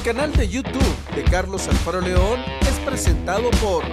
canal de YouTube de Carlos Alfaro León es presentado por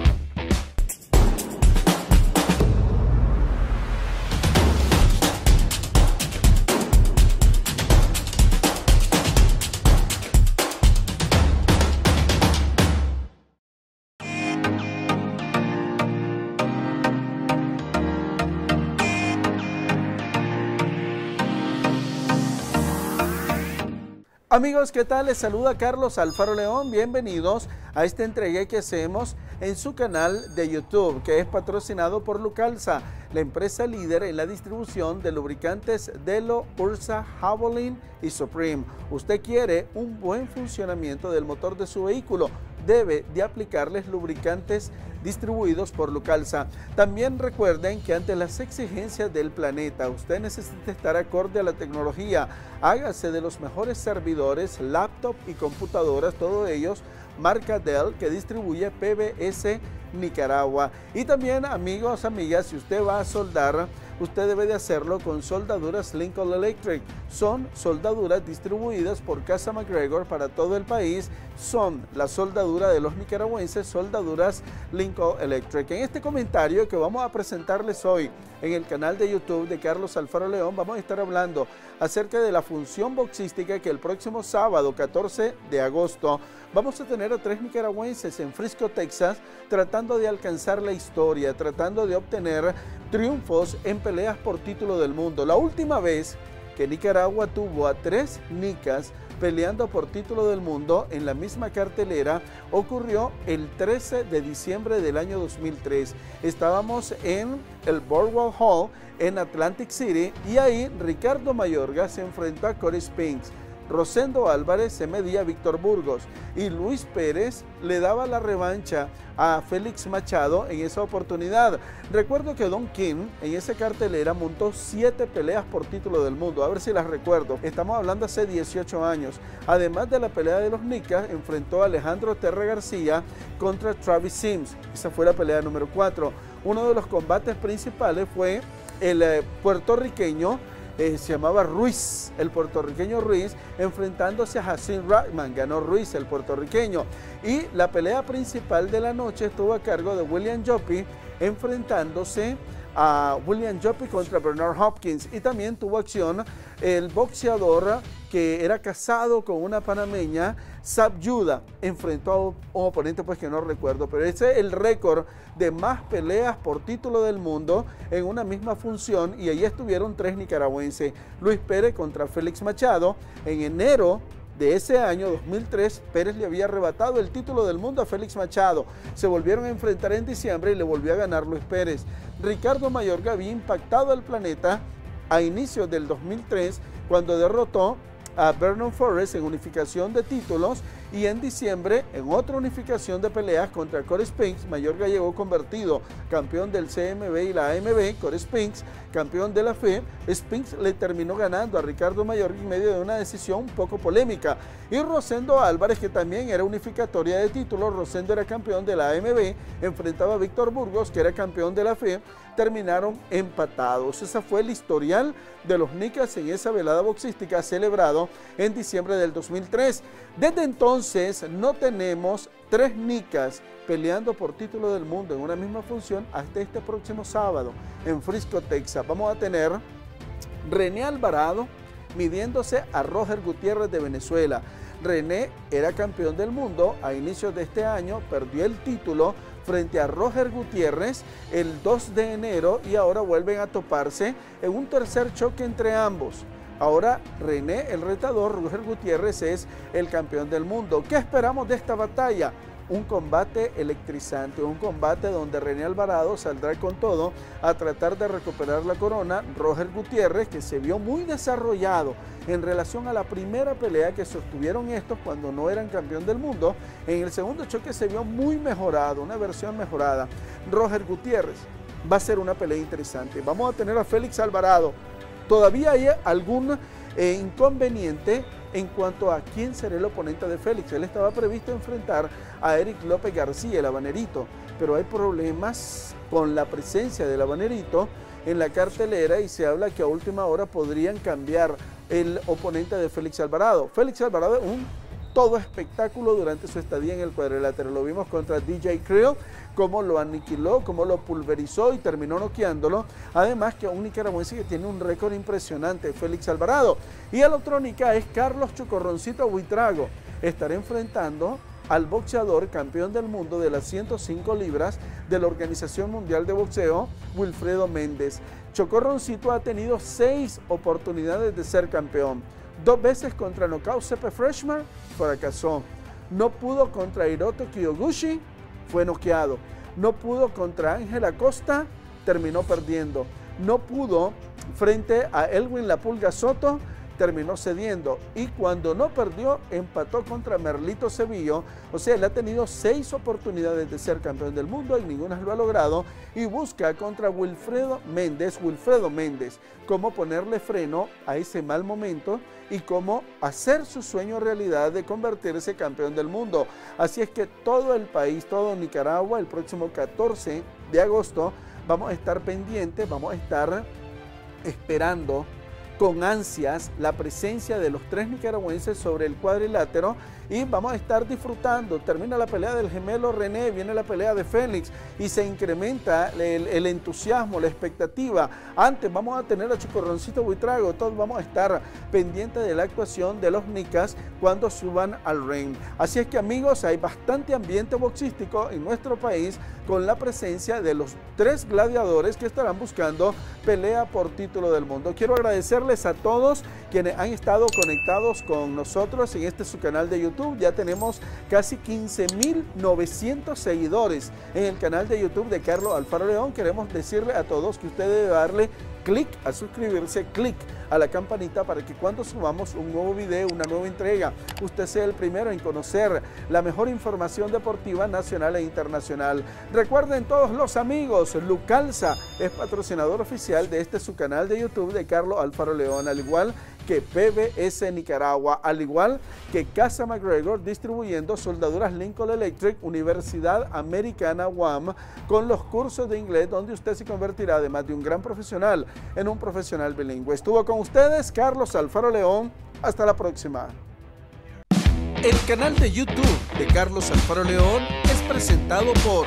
Amigos, ¿qué tal? Les saluda Carlos Alfaro León. Bienvenidos a esta entrega que hacemos en su canal de YouTube, que es patrocinado por Lucalza, la empresa líder en la distribución de lubricantes Delo, Ursa, Javelin y Supreme. Usted quiere un buen funcionamiento del motor de su vehículo debe de aplicarles lubricantes distribuidos por Lucalza. También recuerden que ante las exigencias del planeta, usted necesita estar acorde a la tecnología. Hágase de los mejores servidores, laptop y computadoras, todos ellos marca Dell que distribuye PBS Nicaragua. Y también amigos, amigas, si usted va a soldar, usted debe de hacerlo con soldaduras Lincoln Electric. Son soldaduras distribuidas por Casa McGregor para todo el país. Son la soldadura de los nicaragüenses, soldaduras Lincoln Electric. En este comentario que vamos a presentarles hoy en el canal de YouTube de Carlos Alfaro León, vamos a estar hablando acerca de la función boxística que el próximo sábado 14 de agosto vamos a tener a tres nicaragüenses en Frisco, Texas, tratando de alcanzar la historia, tratando de obtener triunfos en peleas por título del mundo. La última vez que Nicaragua tuvo a tres nicas peleando por título del mundo en la misma cartelera ocurrió el 13 de diciembre del año 2003. Estábamos en el Boardwalk Hall en Atlantic City y ahí Ricardo Mayorga se enfrentó a Corey Spinks. Rosendo Álvarez se medía a Víctor Burgos y Luis Pérez le daba la revancha a Félix Machado en esa oportunidad. Recuerdo que Don King en esa cartelera montó siete peleas por título del mundo, a ver si las recuerdo. Estamos hablando hace 18 años. Además de la pelea de los Nicas, enfrentó a Alejandro Terra García contra Travis Sims. Esa fue la pelea número 4. Uno de los combates principales fue el eh, puertorriqueño eh, se llamaba Ruiz, el puertorriqueño Ruiz, enfrentándose a Hassim Rahman. Ganó Ruiz, el puertorriqueño. Y la pelea principal de la noche estuvo a cargo de William Joppy, enfrentándose a William Joppy contra Bernard Hopkins. Y también tuvo acción el boxeador que era casado con una panameña, Sab Yuda, enfrentó a un oponente pues que no recuerdo, pero ese es el récord de más peleas por título del mundo en una misma función y ahí estuvieron tres nicaragüenses, Luis Pérez contra Félix Machado, en enero de ese año 2003, Pérez le había arrebatado el título del mundo a Félix Machado. Se volvieron a enfrentar en diciembre y le volvió a ganar Luis Pérez. Ricardo Mayorga había impactado al planeta a inicios del 2003 cuando derrotó a Vernon Forrest en unificación de títulos y en diciembre en otra unificación de peleas contra Corey Spinks, Mayorga llegó convertido campeón del CMB y la AMB, Corey Spinks, campeón de la FE, Spinks le terminó ganando a Ricardo Mayorga en medio de una decisión un poco polémica. Y Rosendo Álvarez, que también era unificatoria de títulos, Rosendo era campeón de la AMB, enfrentaba a Víctor Burgos, que era campeón de la FE, terminaron empatados. Esa fue el historial de los Nicas en esa velada boxística celebrado en diciembre del 2003. Desde entonces no tenemos tres Nicas peleando por título del mundo en una misma función hasta este próximo sábado en Frisco, Texas. Vamos a tener René Alvarado midiéndose a Roger Gutiérrez de Venezuela. René era campeón del mundo a inicios de este año, perdió el título frente a Roger Gutiérrez el 2 de enero y ahora vuelven a toparse en un tercer choque entre ambos. Ahora René, el retador, Roger Gutiérrez es el campeón del mundo. ¿Qué esperamos de esta batalla? un combate electrizante, un combate donde René Alvarado saldrá con todo a tratar de recuperar la corona. Roger Gutiérrez, que se vio muy desarrollado en relación a la primera pelea que sostuvieron estos cuando no eran campeón del mundo, en el segundo choque se vio muy mejorado, una versión mejorada. Roger Gutiérrez va a ser una pelea interesante. Vamos a tener a Félix Alvarado. Todavía hay algún eh, inconveniente en cuanto a quién será el oponente de Félix. Él estaba previsto enfrentar a Eric López García, el habanerito, pero hay problemas con la presencia del habanerito en la cartelera y se habla que a última hora podrían cambiar el oponente de Félix Alvarado. Félix Alvarado es un todo espectáculo durante su estadía en el cuadrilátero. Lo vimos contra DJ Creel, cómo lo aniquiló, cómo lo pulverizó y terminó noqueándolo. Además que un nicaragüense que tiene un récord impresionante, Félix Alvarado. Y el otro nica es Carlos Chocorroncito Buitrago. Estará enfrentando al boxeador campeón del mundo de las 105 libras de la Organización Mundial de Boxeo, Wilfredo Méndez. Chocorroncito ha tenido seis oportunidades de ser campeón. Dos veces contra Knockout Sepe Freshman, fracasó. No pudo contra Hiroto Kiyoguchi, fue noqueado. No pudo contra Ángel Acosta, terminó perdiendo. No pudo frente a Elwin La Pulga Soto, terminó cediendo y cuando no perdió empató contra Merlito Sevillo, o sea, él ha tenido seis oportunidades de ser campeón del mundo y ninguna lo ha logrado y busca contra Wilfredo Méndez, Wilfredo Méndez, cómo ponerle freno a ese mal momento y cómo hacer su sueño realidad de convertirse campeón del mundo. Así es que todo el país, todo Nicaragua, el próximo 14 de agosto, vamos a estar pendientes, vamos a estar esperando con ansias la presencia de los tres nicaragüenses sobre el cuadrilátero y vamos a estar disfrutando. Termina la pelea del gemelo René, viene la pelea de Félix y se incrementa el, entusiasmo, la expectativa. Antes vamos a tener a Chocorroncito Buitrago, todos vamos a estar pendientes de la actuación de los Nicas cuando suban al ring. Así es que amigos, hay bastante ambiente boxístico en nuestro país con la presencia de los tres gladiadores que estarán buscando pelea por título del mundo. Quiero agradecerles a todos quienes han estado conectados con nosotros en este su canal de YouTube ya tenemos casi 15.900 seguidores en el canal de YouTube de Carlos Alfaro León. Queremos decirle a todos que usted debe darle clic a suscribirse, clic a la campanita para que cuando subamos un nuevo video, una nueva entrega, usted sea el primero en conocer la mejor información deportiva nacional e internacional. Recuerden todos los amigos, Lucalza es patrocinador oficial de este su canal de YouTube de Carlos Alfaro León, al igual que PBS Nicaragua, al igual que Casa McGregor distribuyendo soldaduras Lincoln Electric, Universidad Americana UAM, con los cursos de inglés donde usted se convertirá además de un gran profesional en un profesional bilingüe. Estuvo ustedes Carlos Alfaro León. Hasta la próxima. El canal de YouTube de Carlos Alfaro León es presentado por